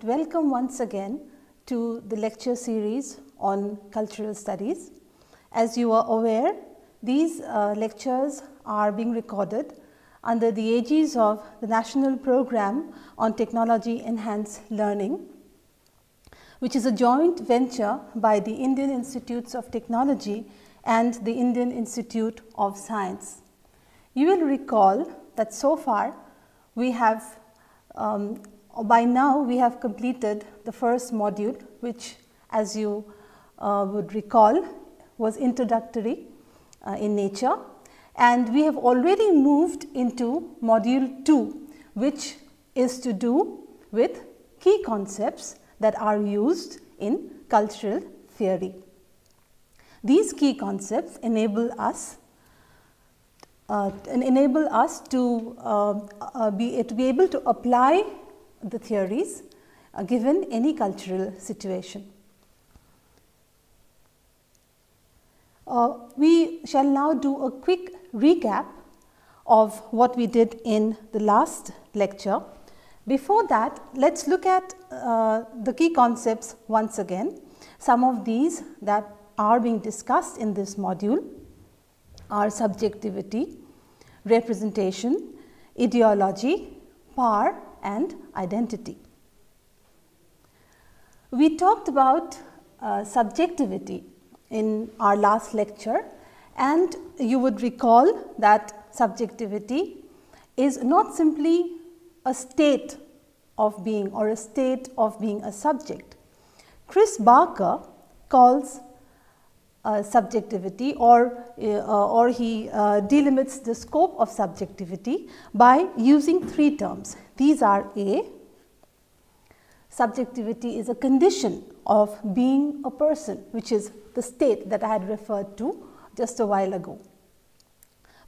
And welcome once again to the lecture series on cultural studies. As you are aware, these uh, lectures are being recorded under the aegis of the National Program on Technology Enhanced Learning, which is a joint venture by the Indian Institutes of Technology and the Indian Institute of Science. You will recall that so far we have um, by now we have completed the first module which as you uh, would recall was introductory uh, in nature and we have already moved into module 2 which is to do with key concepts that are used in cultural theory. These key concepts enable us uh, enable us to uh, uh, be, to be able to apply the theories uh, given any cultural situation. Uh, we shall now do a quick recap of what we did in the last lecture. Before that, let us look at uh, the key concepts once again. Some of these that are being discussed in this module are subjectivity, representation, ideology, power and identity. We talked about uh, subjectivity in our last lecture and you would recall that subjectivity is not simply a state of being or a state of being a subject. Chris Barker calls uh, subjectivity or, uh, or he uh, delimits the scope of subjectivity by using three terms. These are A, subjectivity is a condition of being a person which is the state that I had referred to just a while ago.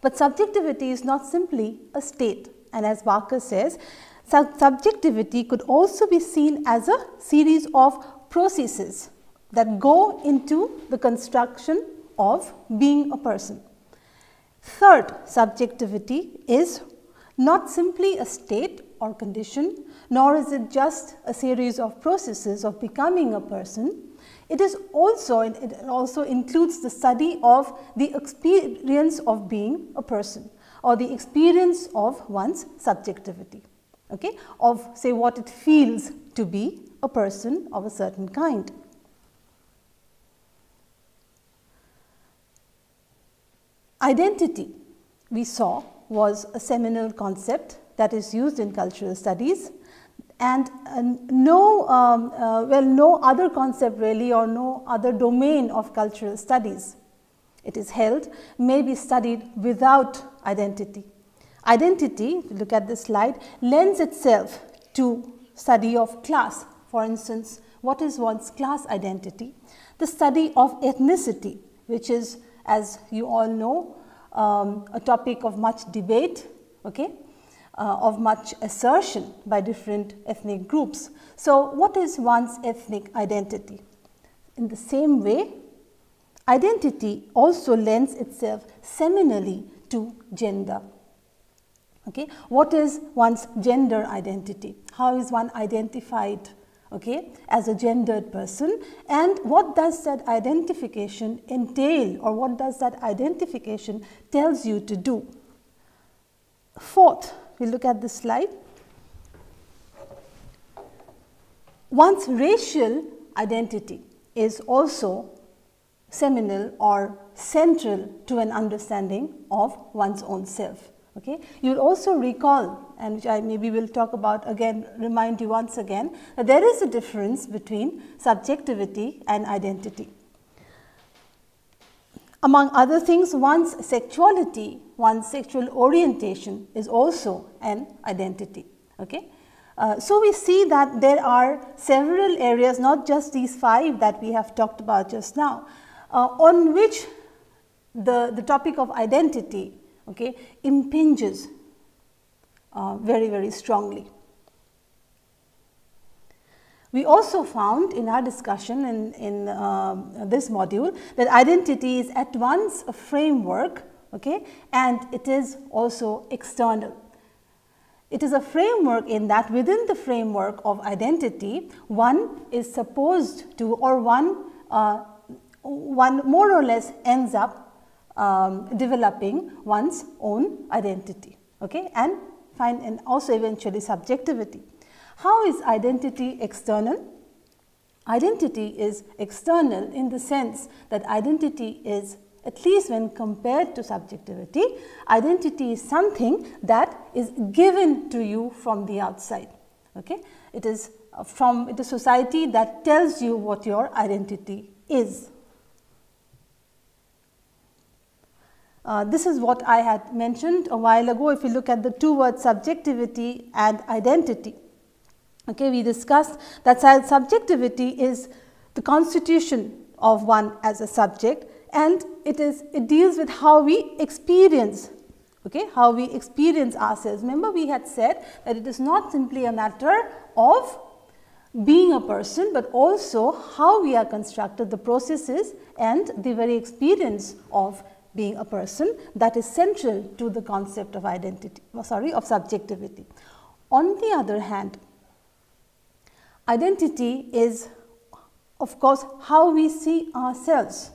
But subjectivity is not simply a state and as Barker says, sub subjectivity could also be seen as a series of processes that go into the construction of being a person. Third, subjectivity is not simply a state or condition, nor is it just a series of processes of becoming a person. It is also, it also includes the study of the experience of being a person or the experience of one's subjectivity, okay, of say what it feels to be a person of a certain kind. Identity we saw was a seminal concept that is used in cultural studies and uh, no um, uh, well no other concept really or no other domain of cultural studies. It is held may be studied without identity. Identity if you look at this slide lends itself to study of class. For instance what is one's class identity? The study of ethnicity which is as you all know, um, a topic of much debate, okay, uh, of much assertion by different ethnic groups. So, what is one's ethnic identity? In the same way, identity also lends itself seminally to gender. Okay. What is one's gender identity? How is one identified okay, as a gendered person and what does that identification entail or what does that identification tells you to do. Fourth, we look at this slide. One's racial identity is also seminal or central to an understanding of one's own self. Okay. You will also recall and which I maybe will talk about again remind you once again that there is a difference between subjectivity and identity. Among other things, one's sexuality, one's sexual orientation is also an identity. Okay? Uh, so, we see that there are several areas not just these 5 that we have talked about just now, uh, on which the, the topic of identity okay, impinges uh, very very strongly. We also found in our discussion in, in uh, this module that identity is at once a framework okay, and it is also external. It is a framework in that within the framework of identity, one is supposed to or one, uh, one more or less ends up um, developing one's own identity okay, and find and also eventually subjectivity. How is identity external? Identity is external in the sense that identity is at least when compared to subjectivity, identity is something that is given to you from the outside. Okay? It is from the society that tells you what your identity is. Uh, this is what I had mentioned a while ago if you look at the two words subjectivity and identity. Okay, we discussed that subjectivity is the constitution of one as a subject and it is it deals with how we experience okay how we experience ourselves remember we had said that it is not simply a matter of being a person but also how we are constructed the processes and the very experience of being a person that is central to the concept of identity sorry of subjectivity on the other hand Identity is of course how we see ourselves.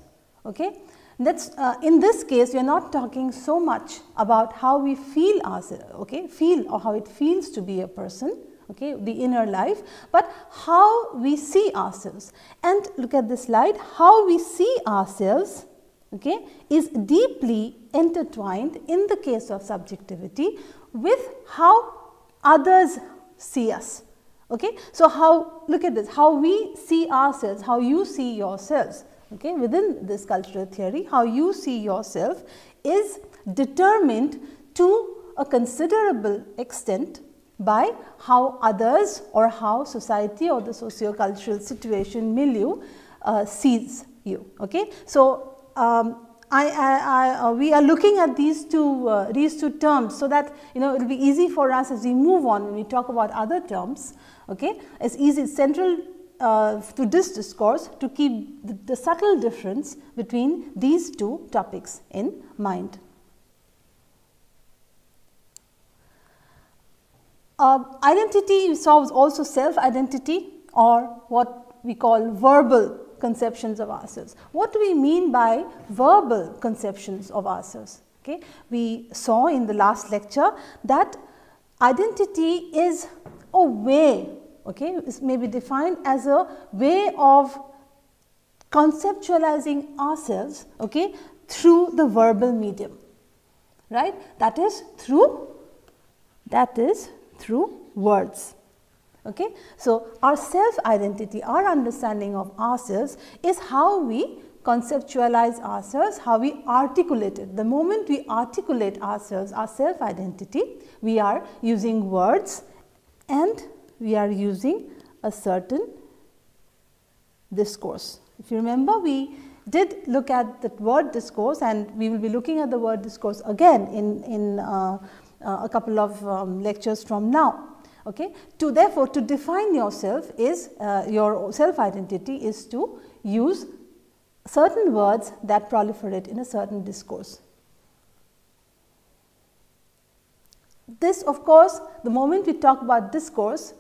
Okay? That's, uh, in this case we are not talking so much about how we feel ourselves, okay? feel or how it feels to be a person, okay? the inner life, but how we see ourselves. And look at this slide, how we see ourselves okay, is deeply intertwined in the case of subjectivity with how others see us. Okay? So, how look at this how we see ourselves, how you see yourselves okay, within this cultural theory, how you see yourself is determined to a considerable extent by how others or how society or the socio-cultural situation milieu uh, sees you. Okay? So, um, I, I, I, uh, we are looking at these two, uh, these two terms so that you know it will be easy for us as we move on when we talk about other terms Okay? It's easy, central uh, to this discourse to keep the, the subtle difference between these two topics in mind. Uh, identity solves also self identity or what we call verbal conceptions of ourselves. What do we mean by verbal conceptions of ourselves? Okay? We saw in the last lecture that identity is a way, okay, this may be defined as a way of conceptualizing ourselves okay, through the verbal medium, right. That is through, that is through words. Okay. So, our self identity, our understanding of ourselves is how we conceptualize ourselves, how we articulate it. The moment we articulate ourselves, our self identity, we are using words and we are using a certain discourse. If you remember, we did look at the word discourse and we will be looking at the word discourse again in, in uh, uh, a couple of um, lectures from now. Okay. To therefore, to define yourself is uh, your self identity is to use certain words that proliferate in a certain discourse. This of course, the moment we talk about discourse,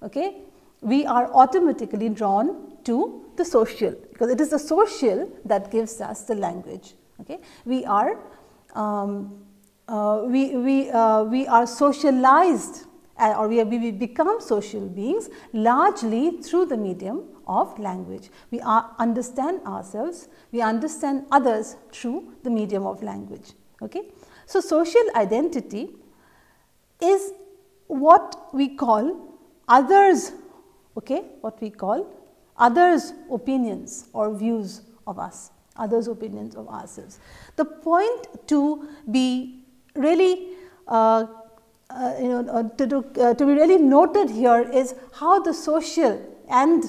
okay, we are automatically drawn to the social because it is the social that gives us the language. Okay. We are um, uh, we, we, uh, we are socialized uh, or we, we become social beings largely through the medium of language. We are, understand ourselves, we understand others through the medium of language. Okay? So, social identity is what we call others, okay, what we call others opinions or views of us. others' opinions of ourselves. The point to be really uh, uh, you know, uh, to, to, uh, to be really noted here is how the social and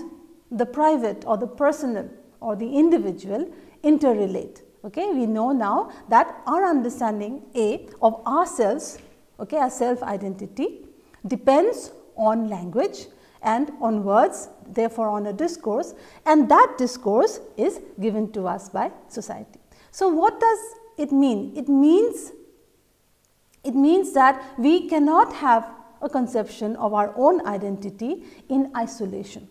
the private or the personal or the individual interrelate. Okay? We know now that our understanding A of ourselves, okay, our self identity depends on language and on words therefore on a discourse and that discourse is given to us by society. So, what does it mean? It means it means that we cannot have a conception of our own identity in isolation.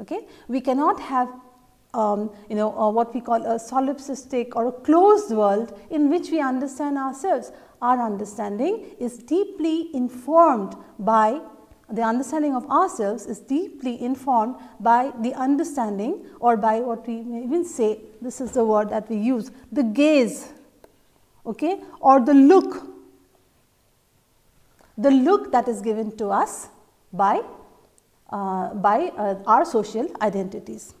Okay? We cannot have um, you know uh, what we call a solipsistic or a closed world in which we understand ourselves. Our understanding is deeply informed by the understanding of ourselves is deeply informed by the understanding or by what we may even say this is the word that we use the gaze okay or the look the look that is given to us by, uh, by uh, our social identities.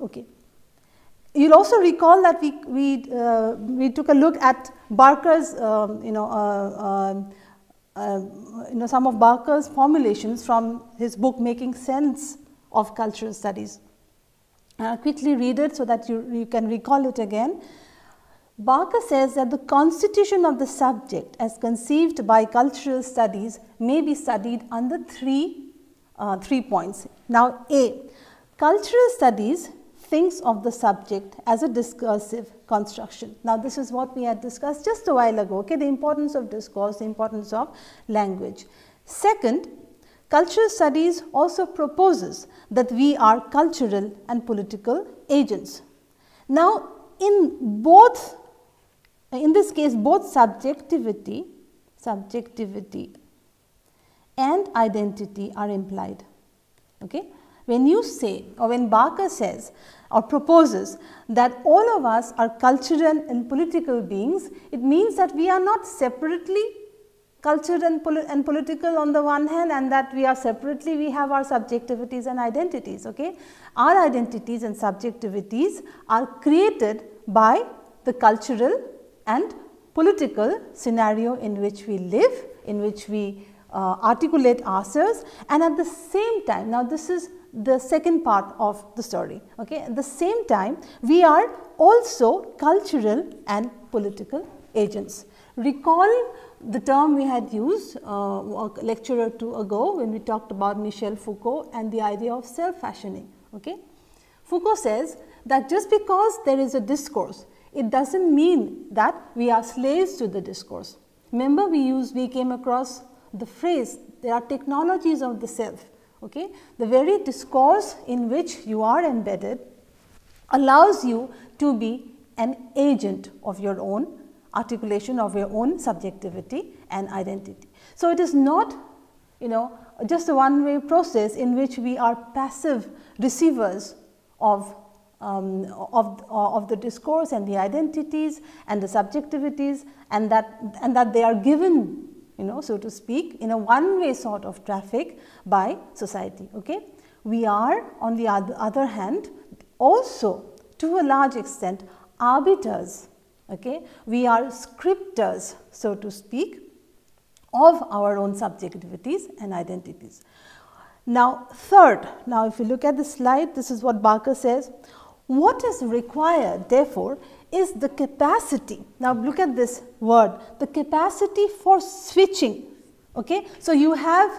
Okay. You'll also recall that we, we, uh, we took a look at Barker's, um, you know, uh, um, uh, you know, some of Barker's formulations from his book Making Sense of Cultural Studies. I'll quickly read it so that you, you can recall it again. Barker says that the constitution of the subject as conceived by cultural studies may be studied under three, uh, three points. Now, A. Cultural studies thinks of the subject as a discursive construction. Now, this is what we had discussed just a while ago, okay, the importance of discourse, the importance of language. Second, cultural studies also proposes that we are cultural and political agents. Now, in both in this case both subjectivity, subjectivity and identity are implied. Okay? When you say or when Barker says or proposes that all of us are cultural and political beings, it means that we are not separately cultural and, and, political on the one hand and that we are separately we have our subjectivities and identities. Okay? Our identities and subjectivities are created by the cultural and political scenario in which we live, in which we uh, articulate ourselves and at the same time, now this is the second part of the story. Okay? At the same time, we are also cultural and political agents. Recall the term we had used uh, a lecture or two ago when we talked about Michel Foucault and the idea of self fashioning. Okay? Foucault says that just because there is a discourse, it does not mean that we are slaves to the discourse. Remember we used, we came across the phrase, there are technologies of the self. Okay? The very discourse in which you are embedded allows you to be an agent of your own articulation of your own subjectivity and identity. So, it is not you know just a one way process in which we are passive receivers of um, of, of the discourse and the identities and the subjectivities and that, and that they are given you know so to speak in a one way sort of traffic by society. Okay? We are on the other, other hand also to a large extent arbiters. Okay? We are scripters so to speak of our own subjectivities and identities. Now, third, now if you look at the slide, this is what Barker says. What is required therefore is the capacity. Now look at this word, the capacity for switching. Okay? So you have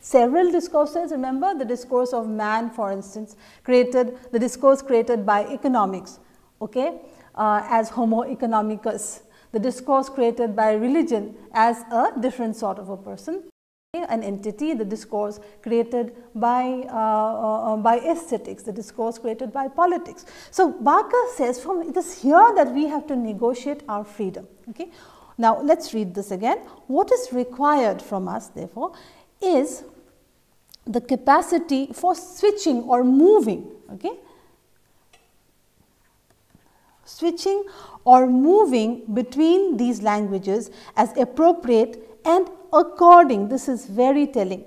several discourses, remember the discourse of man for instance created, the discourse created by economics okay, uh, as homo economicus, the discourse created by religion as a different sort of a person an entity, the discourse created by, uh, uh, uh, by aesthetics, the discourse created by politics. So, Barker says from it is here that we have to negotiate our freedom. Okay? Now, let us read this again. What is required from us therefore is the capacity for switching or moving. Okay? Switching or moving between these languages as appropriate and according, this is very telling,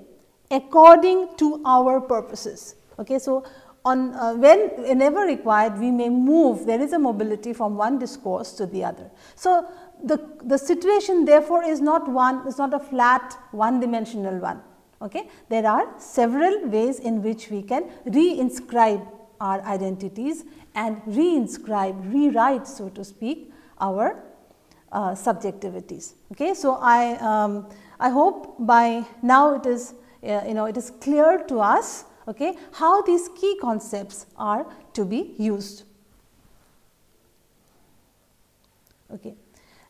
according to our purposes. Okay, so on uh, when whenever required we may move there is a mobility from one discourse to the other. So, the, the situation therefore is not one is not a flat one dimensional one. Okay. There are several ways in which we can re-inscribe our identities and re-inscribe, rewrite so to speak our uh, subjectivities. Okay. So, I, um, I hope by now it is uh, you know it is clear to us okay, how these key concepts are to be used. Okay.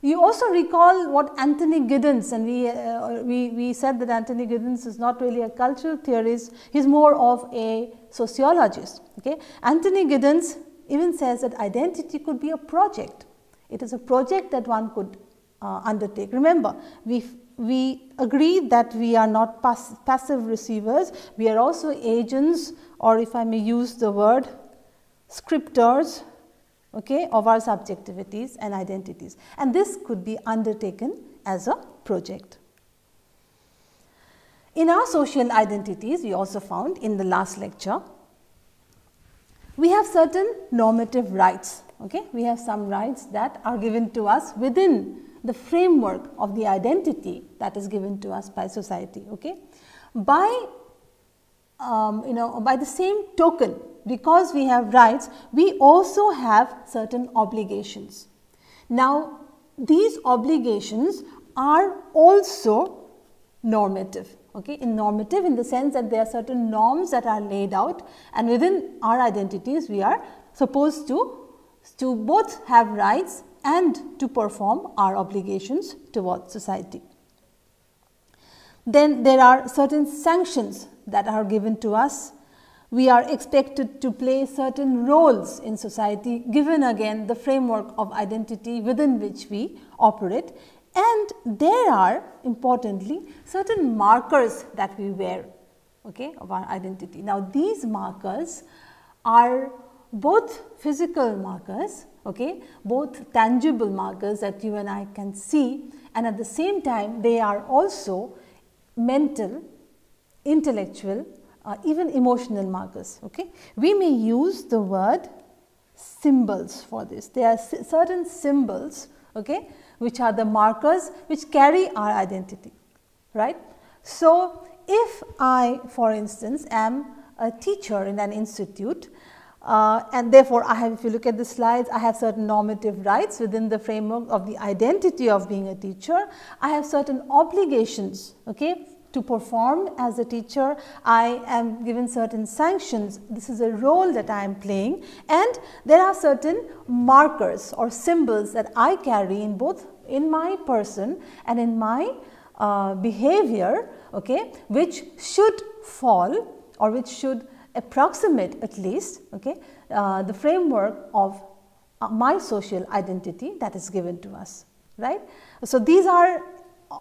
You also recall what Anthony Giddens and we, uh, we, we said that Anthony Giddens is not really a cultural theorist, he is more of a sociologist. Okay. Anthony Giddens even says that identity could be a project. It is a project that one could uh, undertake. Remember, we we agree that we are not pass passive receivers, we are also agents or if I may use the word scriptors okay, of our subjectivities and identities and this could be undertaken as a project. In our social identities we also found in the last lecture, we have certain normative rights. Okay? We have some rights that are given to us within the framework of the identity that is given to us by society. Okay? By um, you know by the same token because we have rights we also have certain obligations. Now these obligations are also normative okay in normative in the sense that there are certain norms that are laid out and within our identities we are supposed to to both have rights and to perform our obligations towards society. Then there are certain sanctions that are given to us. We are expected to play certain roles in society given again the framework of identity within which we operate and there are importantly certain markers that we wear okay, of our identity. Now, these markers are both physical markers okay, both tangible markers that you and I can see and at the same time they are also mental, intellectual, uh, even emotional markers. Okay. We may use the word symbols for this. There are certain symbols okay, which are the markers which carry our identity. right? So, if I for instance am a teacher in an institute uh, and therefore, I have if you look at the slides, I have certain normative rights within the framework of the identity of being a teacher. I have certain obligations okay, to perform as a teacher. I am given certain sanctions. This is a role that I am playing and there are certain markers or symbols that I carry in both in my person and in my uh, behavior okay, which should fall or which should approximate at least okay, uh, the framework of uh, my social identity that is given to us. right? So, these are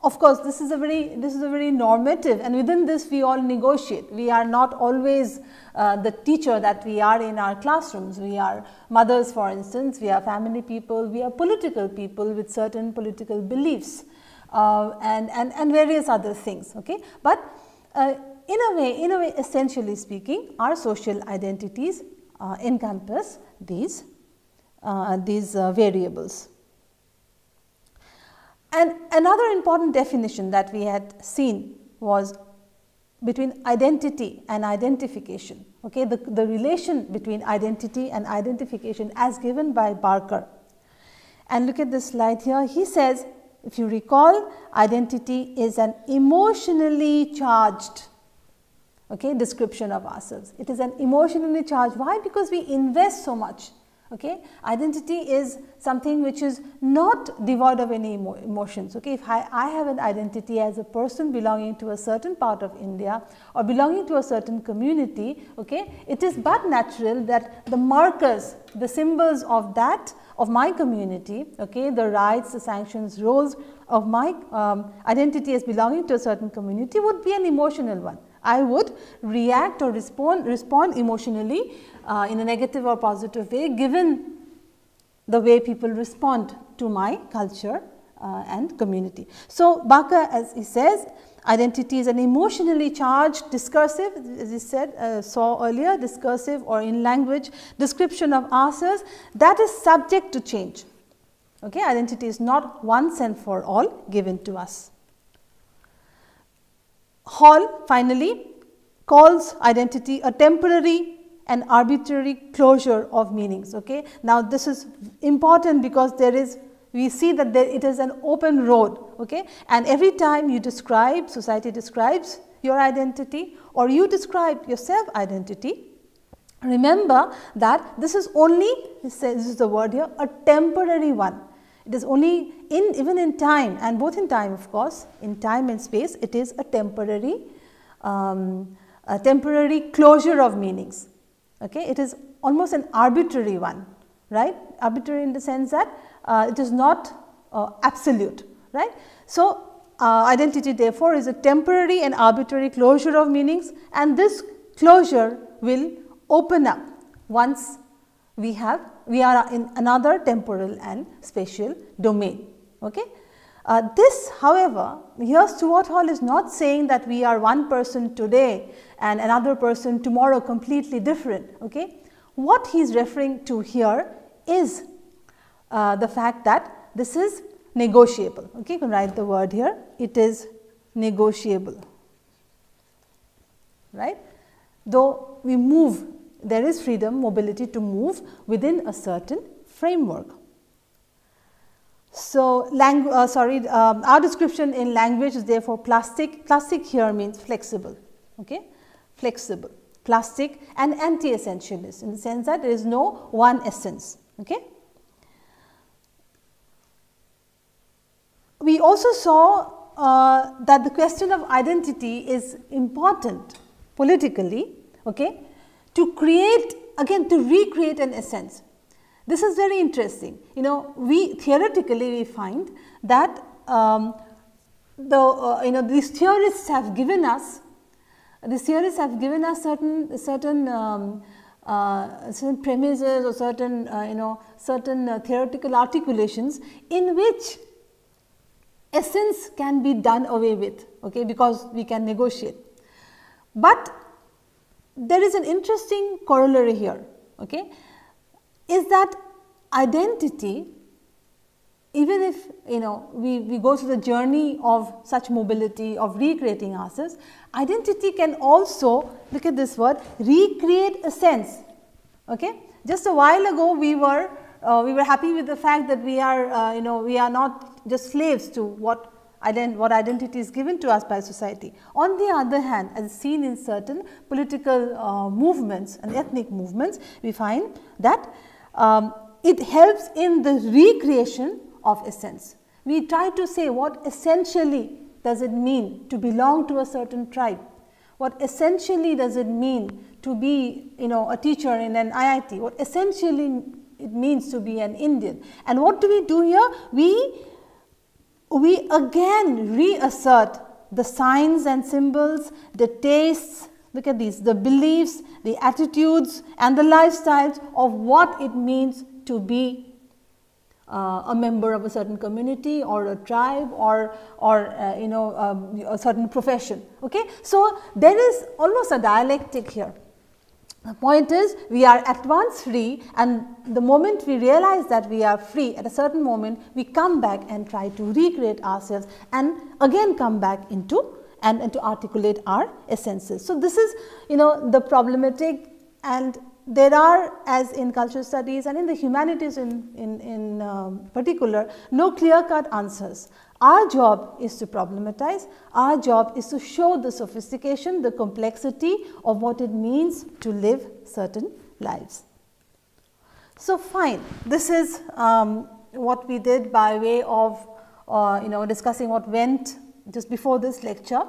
of course, this is a very this is a very normative and within this we all negotiate. We are not always uh, the teacher that we are in our classrooms. We are mothers for instance, we are family people, we are political people with certain political beliefs uh, and, and, and various other things. Okay? But uh, in a way, in a way essentially speaking our social identities uh, encompass these, uh, these uh, variables. And another important definition that we had seen was between identity and identification, okay, the, the relation between identity and identification as given by Barker. And look at this slide here, he says if you recall identity is an emotionally charged okay, description of ourselves. It is an emotionally charged. Why? Because we invest so much. Okay? Identity is something which is not devoid of any emo emotions. Okay? If I, I have an identity as a person belonging to a certain part of India or belonging to a certain community, okay, it is but natural that the markers, the symbols of that of my community, okay, the rights, the sanctions, roles of my um, identity as belonging to a certain community would be an emotional one. I would react or respond, respond emotionally uh, in a negative or positive way given the way people respond to my culture uh, and community. So, Barker as he says identity is an emotionally charged discursive as he said uh, saw earlier discursive or in language description of ourselves that is subject to change. Okay, identity is not once and for all given to us. Hall finally calls identity a temporary and arbitrary closure of meanings. Okay. Now, this is important because there is we see that there, it is an open road okay? and every time you describe society describes your identity or you describe your self identity remember that this is only this is the word here a temporary one it is only in even in time and both in time of course, in time and space it is a temporary um, a temporary closure of meanings. Okay? It is almost an arbitrary one, right? Arbitrary in the sense that uh, it is not uh, absolute, right? So, uh, identity therefore is a temporary and arbitrary closure of meanings and this closure will open up once we have we are in another temporal and spatial domain. Okay? Uh, this however, here Stuart Hall is not saying that we are one person today and another person tomorrow completely different. Okay? What he is referring to here is uh, the fact that this is negotiable. Okay? You can write the word here, it is negotiable. Right? Though we move there is freedom mobility to move within a certain framework. So, uh, sorry, um, our description in language is therefore plastic. Plastic here means flexible, okay? flexible, plastic and anti-essentialist in the sense that there is no one essence. Okay? We also saw uh, that the question of identity is important politically okay, to create again to recreate an essence. This is very interesting. You know, we theoretically we find that um, the uh, you know these theorists have given us these theorists have given us certain certain um, uh, certain premises or certain uh, you know certain uh, theoretical articulations in which essence can be done away with okay because we can negotiate but there is an interesting corollary here okay? Is that identity even if you know we, we go through the journey of such mobility of recreating ourselves identity can also look at this word recreate a sense okay? Just a while ago we were uh, we were happy with the fact that we are uh, you know we are not just slaves to what what identity is given to us by society. On the other hand, as seen in certain political uh, movements and ethnic movements, we find that um, it helps in the recreation of essence. We try to say what essentially does it mean to belong to a certain tribe, what essentially does it mean to be you know a teacher in an IIT, what essentially it means to be an Indian. And what do we do here? We we again reassert the signs and symbols, the tastes, look at these, the beliefs, the attitudes and the lifestyles of what it means to be uh, a member of a certain community or a tribe or, or uh, you know um, a certain profession. Okay? So, there is almost a dialectic here. The point is we are at once free and the moment we realize that we are free at a certain moment we come back and try to recreate ourselves and again come back into and, and to articulate our essences. So, this is you know the problematic and there are as in cultural studies and in the humanities in, in, in um, particular no clear cut answers. Our job is to problematize, our job is to show the sophistication, the complexity of what it means to live certain lives. So, fine, this is um, what we did by way of uh, you know discussing what went just before this lecture.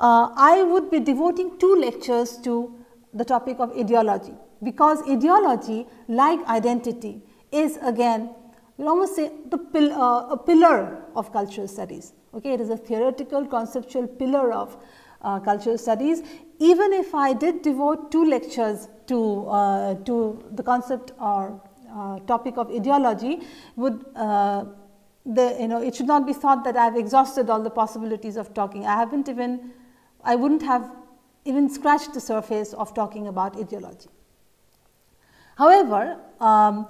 Uh, I would be devoting two lectures to the topic of ideology, because ideology like identity is again we almost say the pil uh, a pillar of cultural studies. Okay, it is a theoretical conceptual pillar of uh, cultural studies. Even if I did devote two lectures to uh, to the concept or uh, topic of ideology, would uh, the, you know, it should not be thought that I have exhausted all the possibilities of talking. I haven't even, I wouldn't have even scratched the surface of talking about ideology. However, um,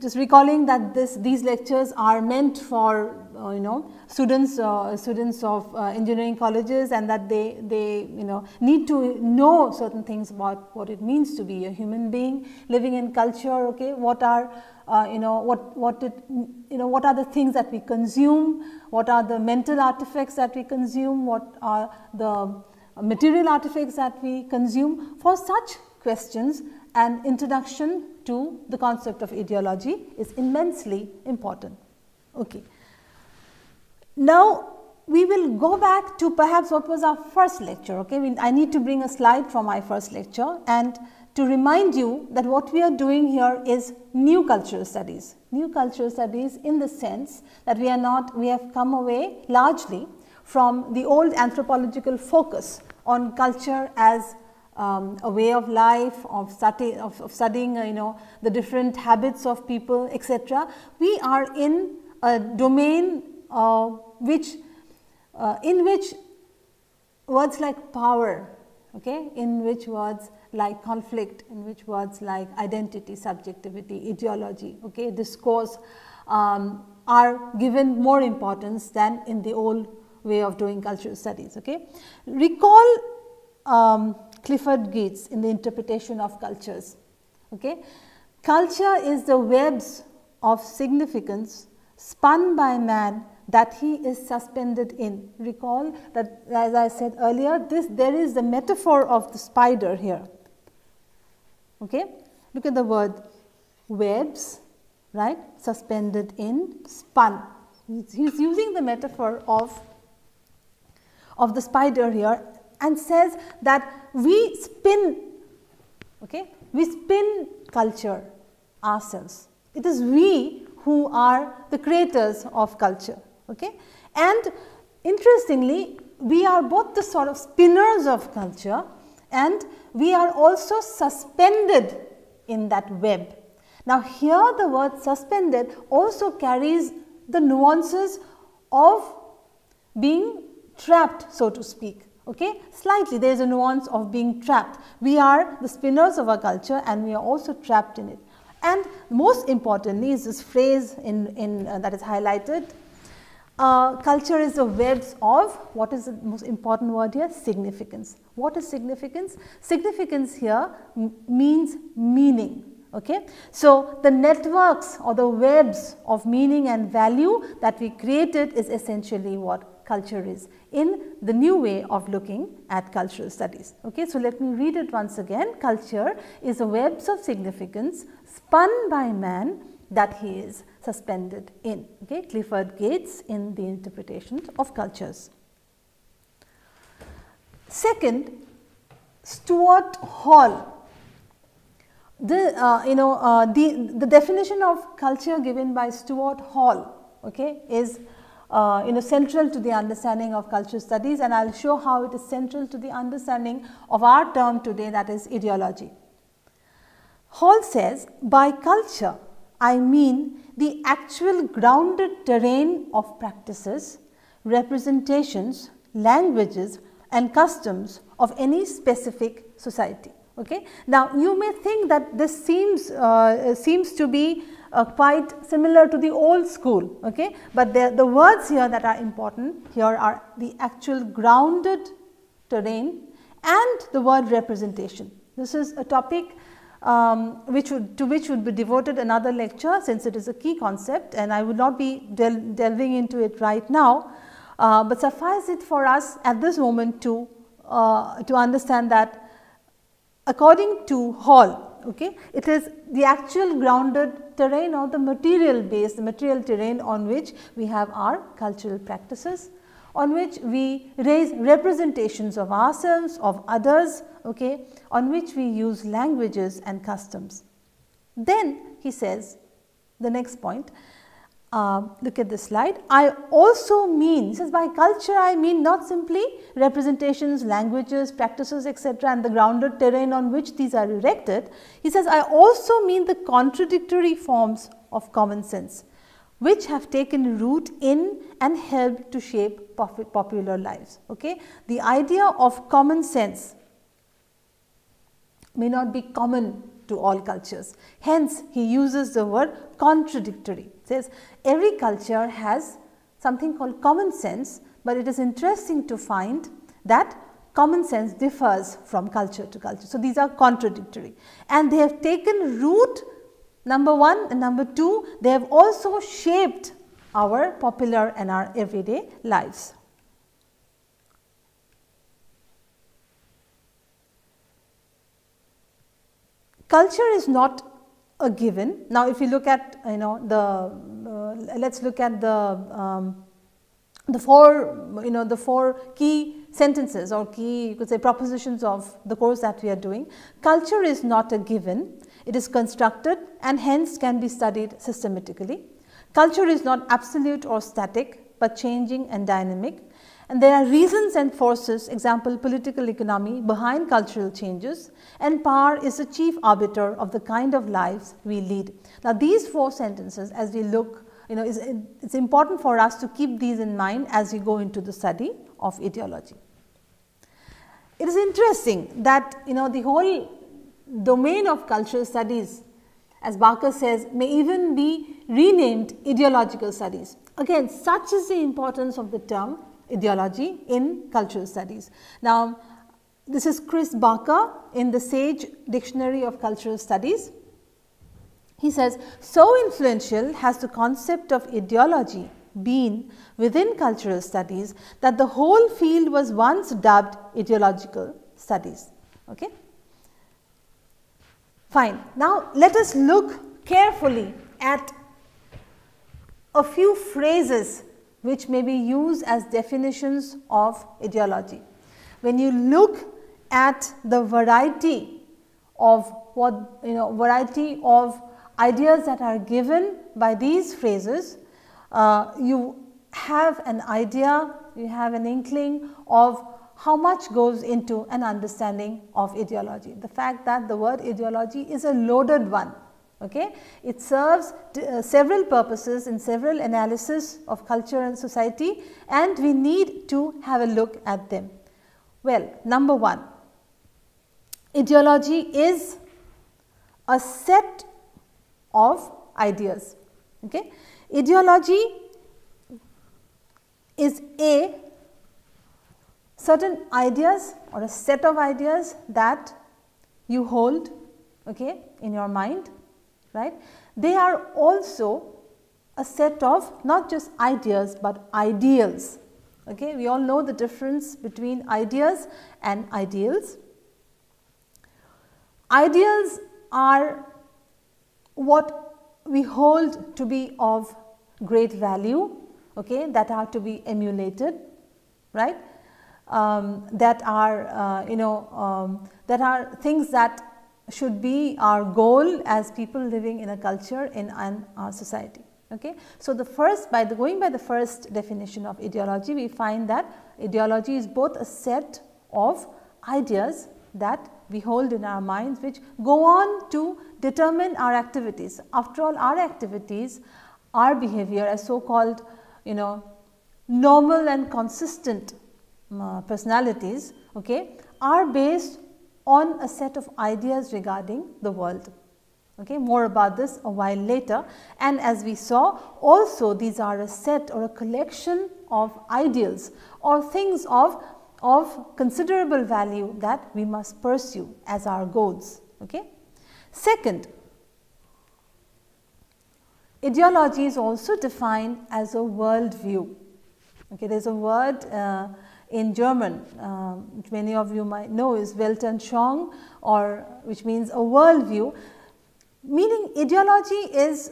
just recalling that this these lectures are meant for uh, you know students uh, students of uh, engineering colleges and that they they you know need to know certain things about what it means to be a human being living in culture okay? What are uh, you know what what it you know what are the things that we consume? What are the mental artifacts that we consume? What are the material artifacts that we consume? For such questions an introduction to the concept of ideology is immensely important. Okay. Now, we will go back to perhaps what was our first lecture. Okay. We, I need to bring a slide from my first lecture and to remind you that what we are doing here is new cultural studies. New cultural studies in the sense that we are not, we have come away largely from the old anthropological focus on culture as um, a way of life, of, study, of, of studying uh, you know the different habits of people etc. We are in a domain uh, which uh, in which words like power, okay, in which words like conflict, in which words like identity, subjectivity, ideology, okay, discourse um, are given more importance than in the old way of doing cultural studies. Okay. Recall um, Clifford Geertz in the interpretation of cultures. Okay? Culture is the webs of significance spun by man that he is suspended in. Recall that as I said earlier, this there is the metaphor of the spider here. Okay? Look at the word webs, right? Suspended in, spun. He's using the metaphor of, of the spider here and says that we spin, okay, we spin culture ourselves. It is we who are the creators of culture. Okay? And interestingly, we are both the sort of spinners of culture and we are also suspended in that web. Now, here the word suspended also carries the nuances of being trapped, so to speak okay? Slightly there is a nuance of being trapped. We are the spinners of our culture and we are also trapped in it. And most importantly is this phrase in, in uh, that is highlighted. Uh, culture is the webs of what is the most important word here? Significance. What is significance? Significance here means meaning. Okay? So the networks or the webs of meaning and value that we created is essentially what culture is in the new way of looking at cultural studies. Okay, so let me read it once again. Culture is a webs of significance spun by man that he is suspended in. Okay, Clifford Geertz in the interpretation of cultures. Second, Stuart Hall. The uh, you know uh, the the definition of culture given by Stuart Hall okay is uh, you know central to the understanding of cultural studies and I will show how it is central to the understanding of our term today that is ideology. Hall says by culture I mean the actual grounded terrain of practices, representations, languages and customs of any specific society. Okay. Now, you may think that this seems uh, seems to be uh, quite similar to the old school, okay? but the, the words here that are important here are the actual grounded terrain and the word representation. This is a topic um, which would, to which would be devoted another lecture since it is a key concept and I would not be del delving into it right now, uh, but suffice it for us at this moment to, uh, to understand that according to Hall, okay, it is the actual grounded terrain or the material base, the material terrain on which we have our cultural practices, on which we raise representations of ourselves, of others, okay, on which we use languages and customs. Then he says the next point, uh, look at this slide. I also mean, he says by culture I mean not simply representations, languages, practices etc. and the grounded terrain on which these are erected. He says I also mean the contradictory forms of common sense which have taken root in and helped to shape popular lives. Okay? The idea of common sense may not be common to all cultures. Hence, he uses the word contradictory. Says every culture has something called common sense, but it is interesting to find that common sense differs from culture to culture. So, these are contradictory and they have taken root number 1 and number 2 they have also shaped our popular and our everyday lives. Culture is not a given. Now, if you look at you know the uh, let us look at the um, the four you know the four key sentences or key you could say propositions of the course that we are doing. Culture is not a given, it is constructed and hence can be studied systematically. Culture is not absolute or static, but changing and dynamic and there are reasons and forces example political economy behind cultural changes and power is the chief arbiter of the kind of lives we lead. Now, these four sentences as we look you know, it is important for us to keep these in mind as we go into the study of ideology. It is interesting that you know the whole domain of cultural studies as Barker says may even be renamed ideological studies. Again such is the importance of the term ideology in cultural studies. Now this is Chris Barker in the Sage Dictionary of Cultural Studies he says, so influential has the concept of ideology been within cultural studies that the whole field was once dubbed ideological studies. Okay? Fine. Now, let us look carefully at a few phrases which may be used as definitions of ideology. When you look at the variety of what you know variety of ideas that are given by these phrases, uh, you have an idea, you have an inkling of how much goes into an understanding of ideology. The fact that the word ideology is a loaded one. Okay? It serves uh, several purposes in several analysis of culture and society and we need to have a look at them. Well, number 1, ideology is a set of ideas. Okay. Ideology is a certain ideas or a set of ideas that you hold okay, in your mind right. They are also a set of not just ideas, but ideals. Okay. We all know the difference between ideas and ideals. Ideals are what we hold to be of great value okay, that are to be emulated right um, that are uh, you know um, that are things that should be our goal as people living in a culture in an, our society. Okay. So, the first by the going by the first definition of ideology we find that ideology is both a set of ideas that we hold in our minds which go on to determine our activities. After all our activities, our behavior as so called you know normal and consistent uh, personalities okay, are based on a set of ideas regarding the world. Okay, more about this a while later and as we saw also these are a set or a collection of ideals or things of of considerable value that we must pursue as our goals. Okay. Second, ideology is also defined as a world view. Okay, there is a word uh, in German, uh, which many of you might know is Weltanschauung or which means a worldview, meaning ideology is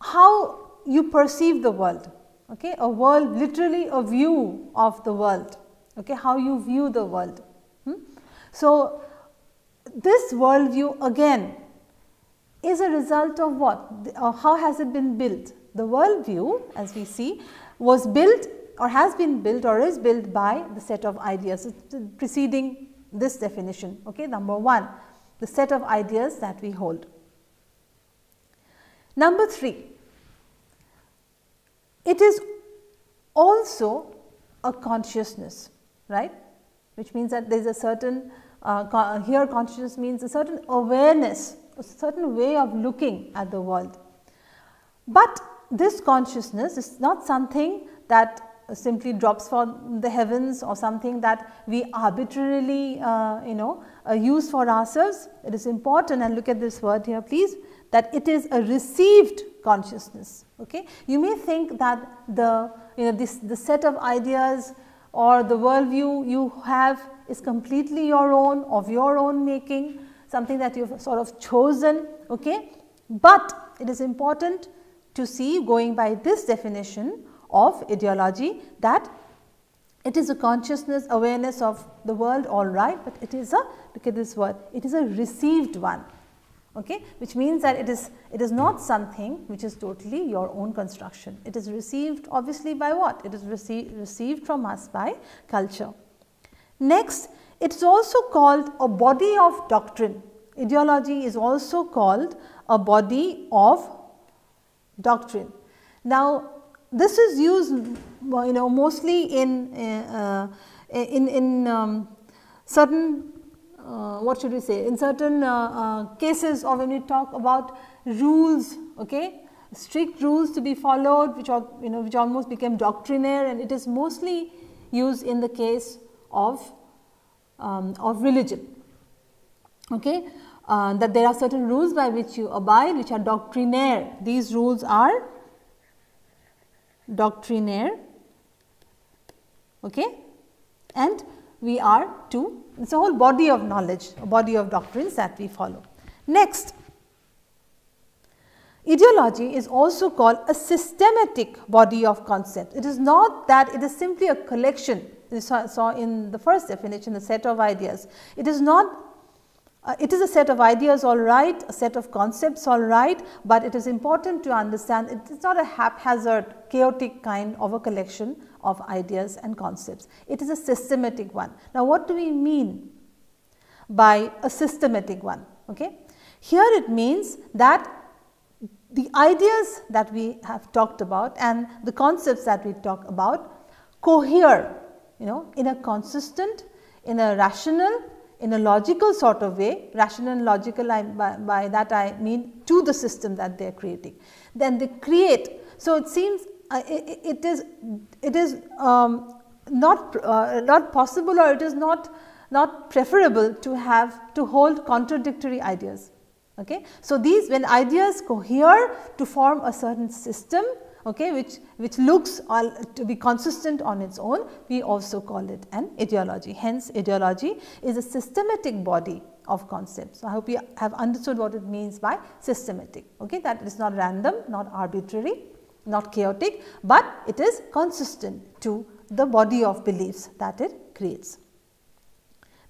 how you perceive the world, okay? a world literally a view of the world okay, how you view the world. Hmm? So, this worldview again is a result of what or how has it been built. The worldview as we see was built or has been built or is built by the set of ideas preceding this definition. Okay, number 1 the set of ideas that we hold. Number 3 it is also a consciousness, right, which means that there is a certain uh, here consciousness means a certain awareness, a certain way of looking at the world. But this consciousness is not something that simply drops from the heavens or something that we arbitrarily uh, you know uh, use for ourselves. It is important and look at this word here please that it is a received consciousness. Okay? You may think that the you know this the set of ideas or the worldview you have is completely your own of your own making something that you have sort of chosen. Okay? But it is important to see going by this definition of ideology that it is a consciousness awareness of the world all right, but it is a look at this word it is a received one okay, which means that it is it is not something which is totally your own construction. It is received obviously by what? It is received received from us by culture. Next, it is also called a body of doctrine. Ideology is also called a body of doctrine. Now, this is used you know mostly in uh, in in um, certain uh, what should we say? In certain uh, uh, cases or when we talk about rules okay? Strict rules to be followed which are you know which almost became doctrinaire and it is mostly used in the case of um, of religion okay? Uh, that there are certain rules by which you abide which are doctrinaire. These rules are doctrinaire okay and we are to it is a whole body of knowledge a body of doctrines that we follow. Next ideology is also called a systematic body of concepts. It is not that it is simply a collection we saw, saw in the first definition the set of ideas. It is not uh, it is a set of ideas all right, a set of concepts all right, but it is important to understand it is not a haphazard chaotic kind of a collection of ideas and concepts. It is a systematic one. Now, what do we mean by a systematic one? Okay? Here it means that the ideas that we have talked about and the concepts that we talk about cohere you know in a consistent, in a rational in a logical sort of way, rational and logical I, by, by, that I mean to the system that they are creating. Then they create. So, it seems uh, it, it is it is um, not uh, not possible or it is not not preferable to have to hold contradictory ideas. Okay. So, these when ideas cohere to form a certain system okay, which, which looks all, to be consistent on its own, we also call it an ideology. Hence, ideology is a systematic body of concepts. So, I hope you have understood what it means by systematic, okay, that is not random, not arbitrary, not chaotic, but it is consistent to the body of beliefs that it creates.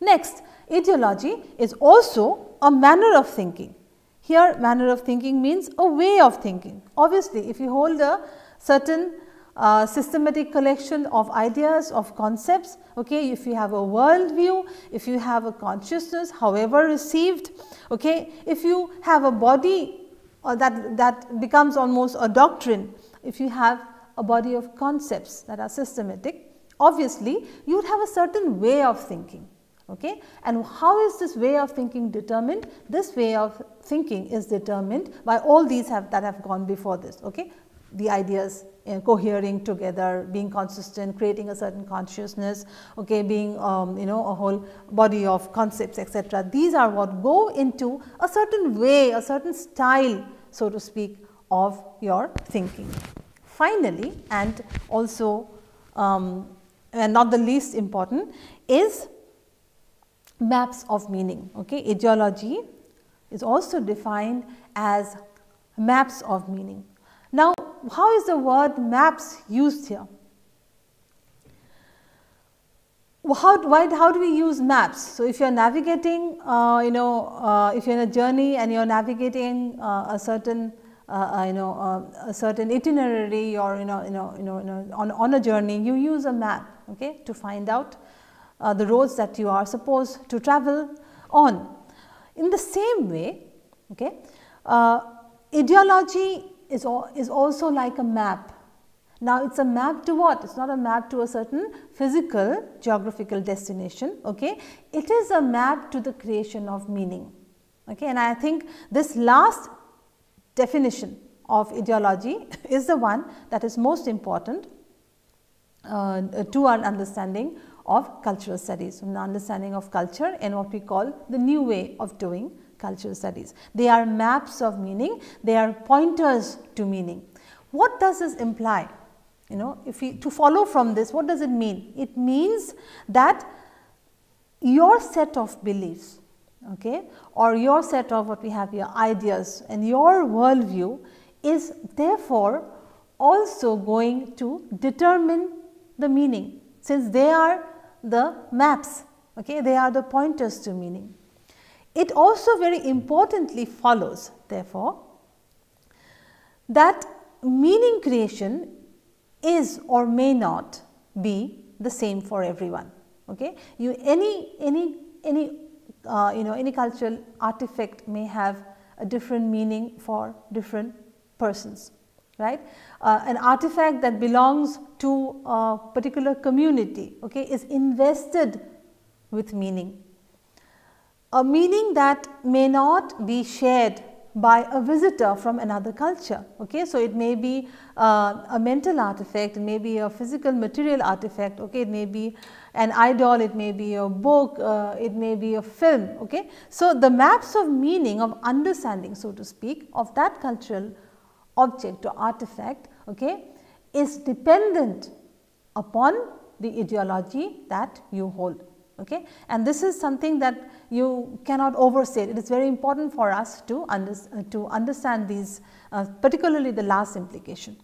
Next, ideology is also a manner of thinking. Here manner of thinking means a way of thinking. Obviously, if you hold a certain uh, systematic collection of ideas of concepts, okay, if you have a world view, if you have a consciousness however received, okay, if you have a body uh, that, that becomes almost a doctrine, if you have a body of concepts that are systematic, obviously you would have a certain way of thinking. Okay? And how is this way of thinking determined? This way of thinking is determined by all these have that have gone before this. Okay? The ideas uh, cohering together, being consistent, creating a certain consciousness, okay, being um, you know a whole body of concepts etc. These are what go into a certain way, a certain style so to speak of your thinking. Finally, and also um, and not the least important is maps of meaning. Okay? Ideology is also defined as maps of meaning. Now, how is the word maps used here? How, why, how do we use maps? So, if you are navigating, uh, you know, uh, if you are in a journey and you are navigating uh, a certain, uh, uh, you know, uh, a certain itinerary or, you know, you know, you know, you know on, on a journey, you use a map, okay, to find out uh, the roads that you are supposed to travel on. In the same way, okay, uh, ideology is, is also like a map Now, it is a map to what? It is not a map to a certain physical geographical destination. Okay? It is a map to the creation of meaning. Okay? And I think this last definition of ideology is the one that is most important uh, to our understanding of cultural studies, from the understanding of culture and what we call the new way of doing cultural studies. They are maps of meaning, they are pointers to meaning. What does this imply? You know, if we to follow from this, what does it mean? It means that your set of beliefs, okay, or your set of what we have here ideas and your worldview is therefore also going to determine the meaning since they are the maps, okay, they are the pointers to meaning. It also very importantly follows therefore that meaning creation is or may not be the same for everyone. Okay? You any any any uh, you know any cultural artifact may have a different meaning for different persons right. Uh, an artifact that belongs to a particular community okay, is invested with meaning. A meaning that may not be shared by a visitor from another culture. Okay? So, it may be uh, a mental artifact, it may be a physical material artifact, okay? it may be an idol, it may be a book, uh, it may be a film. Okay? So, the maps of meaning of understanding so to speak of that cultural object or artifact okay, is dependent upon the ideology that you hold. Okay. And this is something that you cannot overstate. It is very important for us to, under, to understand these, uh, particularly the last implication.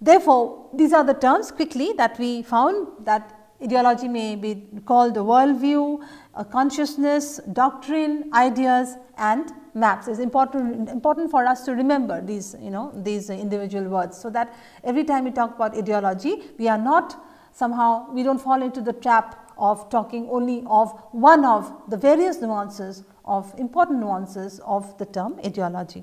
Therefore, these are the terms quickly that we found that Ideology may be called a worldview, a consciousness, doctrine, ideas and maps. It is important, important for us to remember these, you know, these individual words. So, that every time we talk about ideology, we are not somehow, we do not fall into the trap of talking only of one of the various nuances of important nuances of the term ideology.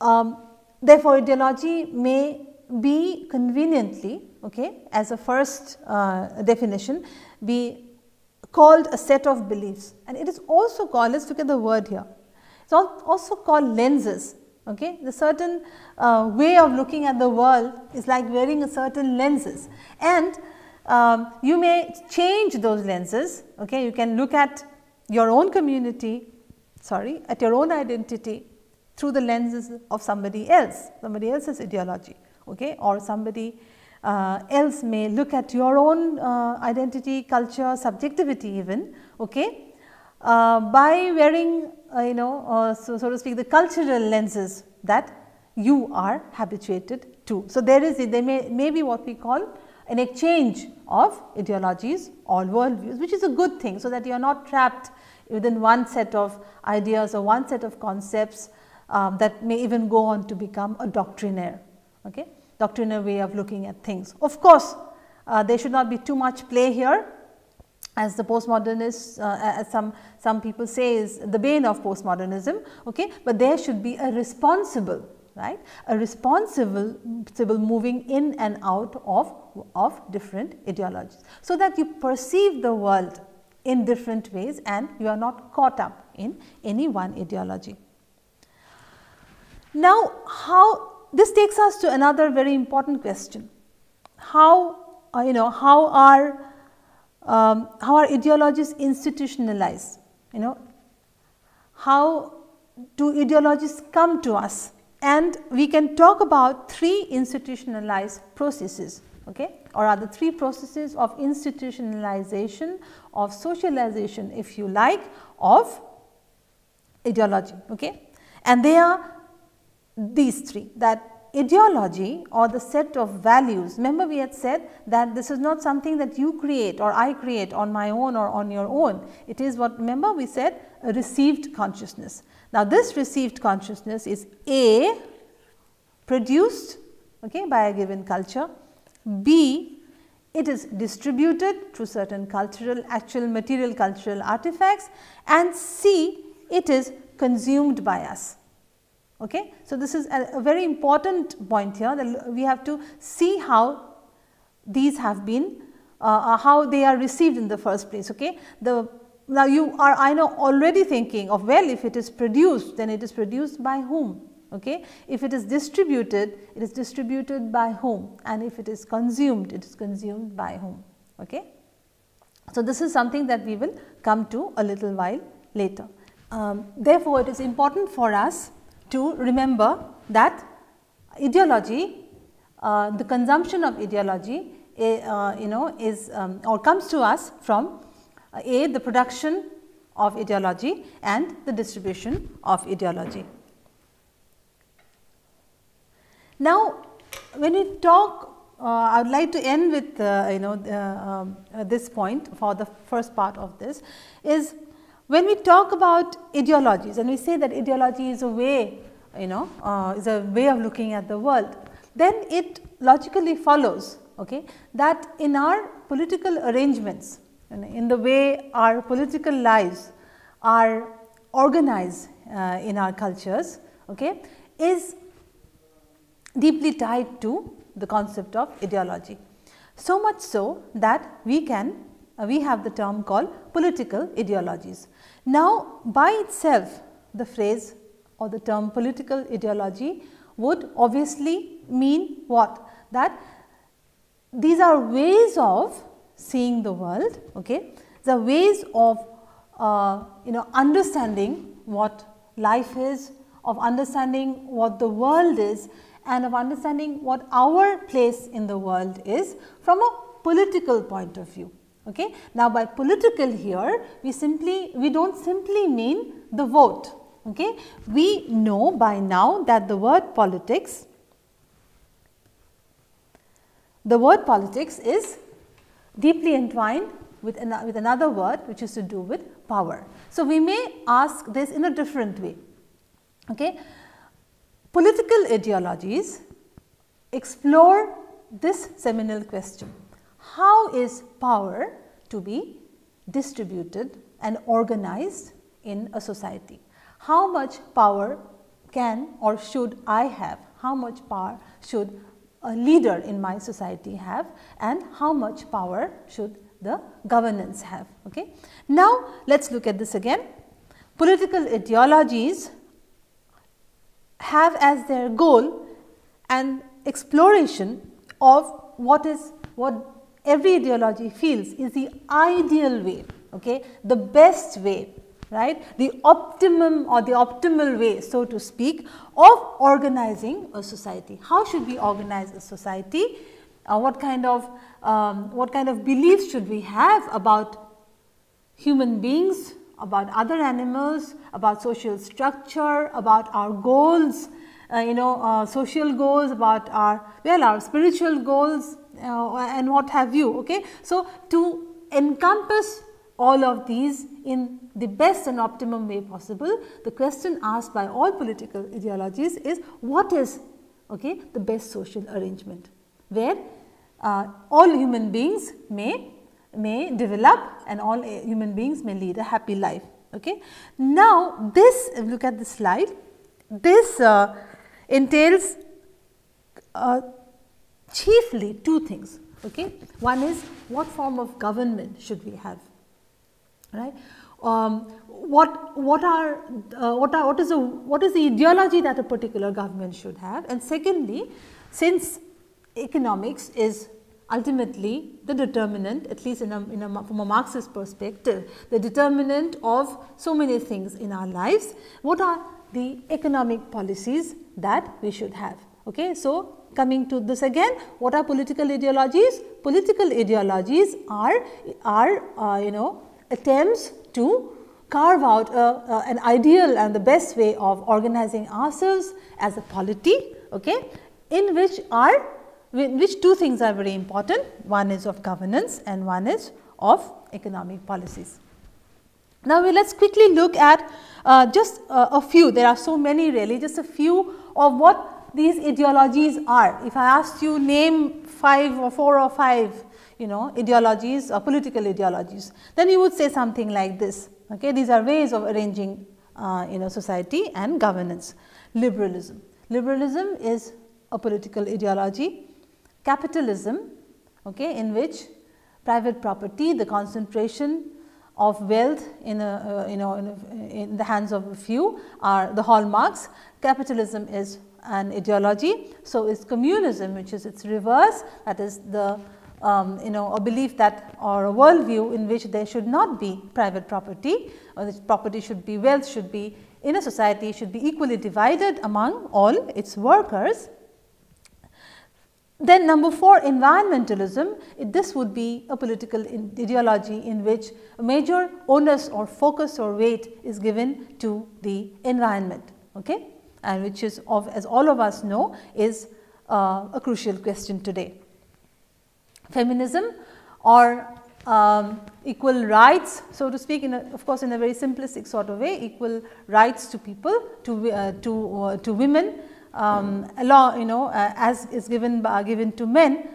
Um, therefore, ideology may be conveniently okay, as a first uh, definition be called a set of beliefs. And it is also called let us look at the word here. It is also called lenses okay? The certain uh, way of looking at the world is like wearing a certain lenses. And um, you may change those lenses okay? You can look at your own community sorry at your own identity through the lenses of somebody else somebody else's ideology okay, or somebody uh, else may look at your own uh, identity, culture, subjectivity even okay, uh, by wearing uh, you know uh, so, so to speak the cultural lenses that you are habituated to. So, there is there may, may be what we call an exchange of ideologies or worldviews which is a good thing. So, that you are not trapped within one set of ideas or one set of concepts um, that may even go on to become a doctrinaire. Okay doctrinal way of looking at things. Of course, uh, there should not be too much play here. As the postmodernists uh, as some some people say is the bane of postmodernism okay? But there should be a responsible right? A responsible moving in and out of of different ideologies. So that you perceive the world in different ways and you are not caught up in any one ideology. Now how this takes us to another very important question. How uh, you know how are um, how are ideologies institutionalized? You know how do ideologies come to us? And we can talk about three institutionalized processes, okay, or rather three processes of institutionalization, of socialization, if you like, of ideology, okay. And they are these three that ideology or the set of values. Remember we had said that this is not something that you create or I create on my own or on your own. It is what remember we said a received consciousness. Now this received consciousness is A produced okay, by a given culture, B it is distributed through certain cultural actual material cultural artifacts and C it is consumed by us. Okay? So, this is a, a very important point here that we have to see how these have been uh, uh, how they are received in the first place. Okay? The, now, you are I know already thinking of well if it is produced then it is produced by whom. Okay? If it is distributed it is distributed by whom and if it is consumed it is consumed by whom. Okay? So, this is something that we will come to a little while later. Um, therefore, it is important for us to remember that ideology, uh, the consumption of ideology uh, you know is um, or comes to us from uh, a the production of ideology and the distribution of ideology. Now, when we talk uh, I would like to end with uh, you know um, uh, this point for the first part of this is when we talk about ideologies and we say that ideology is a way you know uh, is a way of looking at the world then it logically follows okay, that in our political arrangements, in the way our political lives are organized uh, in our cultures, okay, is deeply tied to the concept of ideology. So much so that we can uh, we have the term called political ideologies. Now, by itself the phrase or the term political ideology would obviously mean what? That these are ways of seeing the world, okay. the ways of uh, you know understanding what life is, of understanding what the world is and of understanding what our place in the world is from a political point of view. Okay. Now, by political here we simply we do not simply mean the vote. Okay. We know by now that the word politics the word politics is deeply entwined with, an, with another word which is to do with power. So, we may ask this in a different way. Okay. Political ideologies explore this seminal question, how is power to be distributed and organized in a society? How much power can or should I have? How much power should a leader in my society have and how much power should the governance have. Okay. Now, let us look at this again. Political ideologies have as their goal an exploration of what is what every ideology feels is the ideal way, okay, the best way right, the optimum or the optimal way so to speak of organizing a society. How should we organize a society? Uh, what kind of um, what kind of beliefs should we have about human beings, about other animals, about social structure, about our goals, uh, you know uh, social goals, about our well our spiritual goals and what have you. Okay. So, to encompass all of these in the best and optimum way possible. The question asked by all political ideologies is what is okay, the best social arrangement where uh, all human beings may may develop and all human beings may lead a happy life. Okay. Now, this look at the slide this uh, entails uh, chiefly two things. Okay. One is what form of government should we have right. Um, what what are uh, what are what is the what is the ideology that a particular government should have and secondly since economics is ultimately the determinant at least in a, in a, from a Marxist perspective the determinant of so many things in our lives what are the economic policies that we should have okay so coming to this again what are political ideologies? Political ideologies are are uh, you know attempts to carve out a, a, an ideal and the best way of organizing ourselves as a polity okay, in which are in which two things are very important. One is of governance and one is of economic policies. Now, we let us quickly look at uh, just uh, a few. There are so many really just a few of what these ideologies are. If I asked you name 5 or 4 or 5 you know ideologies or political ideologies, then you would say something like this. Okay? These are ways of arranging uh, you know society and governance. Liberalism. Liberalism is a political ideology. Capitalism okay, in which private property, the concentration of wealth in a, uh, you know in, a, in, the hands of a few are the hallmarks. Capitalism is an ideology. So, is communism which is its reverse that is the um, you know a belief that or a worldview in which there should not be private property or the property should be wealth should be in a society should be equally divided among all its workers. Then number 4 environmentalism, it, this would be a political ideology in which a major onus or focus or weight is given to the environment okay? And which is of as all of us know is uh, a crucial question today. Feminism or um, equal rights so to speak in a, of course in a very simplistic sort of way equal rights to people to, uh, to, uh, to women um, along you know uh, as is given by, given to men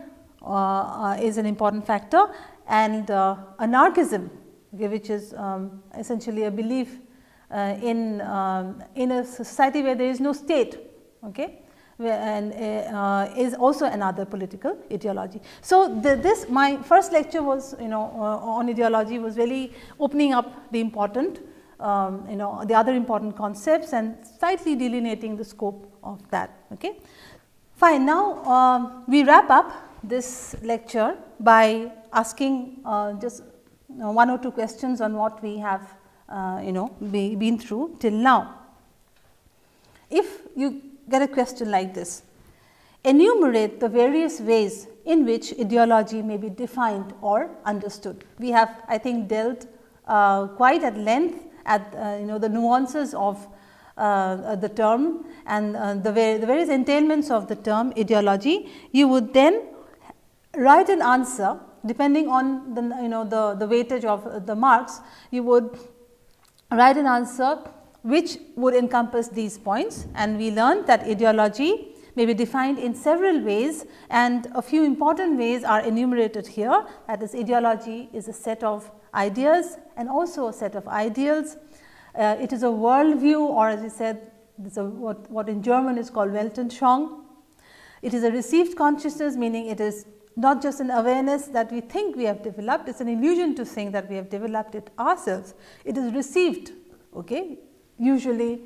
uh, uh, is an important factor and uh, anarchism which is um, essentially a belief in um, in a society where there is no state okay and uh, is also another political ideology. So, the, this my first lecture was you know uh, on ideology was really opening up the important um, you know the other important concepts and slightly delineating the scope of that. Okay. Fine. Now, um, we wrap up this lecture by asking uh, just one or two questions on what we have uh, you know be, been through till now. If you get a question like this, enumerate the various ways in which ideology may be defined or understood. We have I think dealt uh, quite at length at uh, you know the nuances of uh, the term and uh, the, the various entailments of the term ideology, you would then write an answer depending on the you know the, the weightage of the marks, you would write an answer which would encompass these points and we learned that ideology may be defined in several ways and a few important ways are enumerated here that is ideology is a set of ideas and also a set of ideals uh, it is a worldview or as we said this is what, what in German is called Weltanschauung. It is a received consciousness meaning it is not just an awareness that we think we have developed, it is an illusion to think that we have developed it ourselves. It is received okay, usually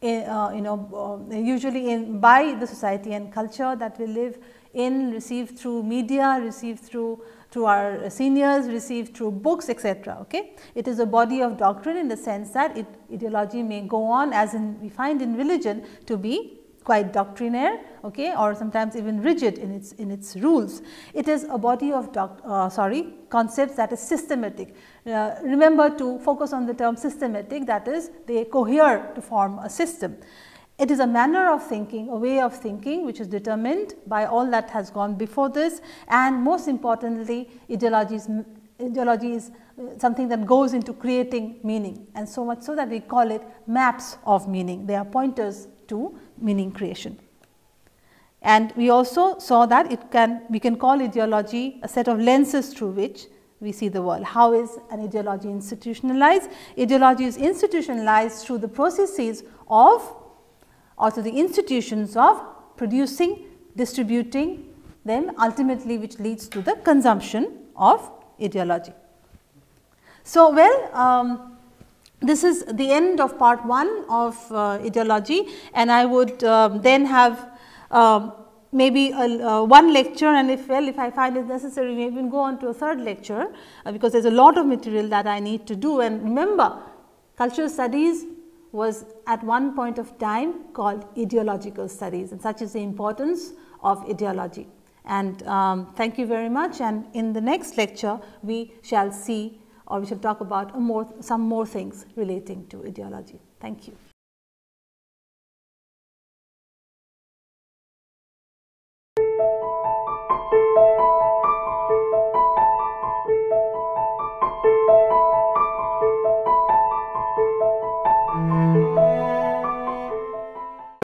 in, uh, you know uh, usually in by the society and culture that we live in received through media, received through through our seniors, received through books etc. Okay? It is a body of doctrine in the sense that it, ideology may go on as in we find in religion to be quite doctrinaire okay, or sometimes even rigid in its in its rules. It is a body of doc, uh, sorry concepts that is systematic. Uh, remember to focus on the term systematic that is they cohere to form a system. It is a manner of thinking, a way of thinking which is determined by all that has gone before this and most importantly ideology is, ideology is uh, something that goes into creating meaning and so much so that we call it maps of meaning. They are pointers to meaning creation. And we also saw that it can we can call ideology a set of lenses through which we see the world. How is an ideology institutionalized? Ideology is institutionalized through the processes of or to the institutions of producing, distributing them ultimately which leads to the consumption of ideology. So, well um, this is the end of part 1 of uh, ideology and I would uh, then have uh, maybe a, one lecture and if well if I find it necessary we even go on to a third lecture uh, because there is a lot of material that I need to do and remember cultural studies was at one point of time called ideological studies and such is the importance of ideology. And um, thank you very much and in the next lecture we shall see or we shall talk about more, some more things relating to ideology. Thank you.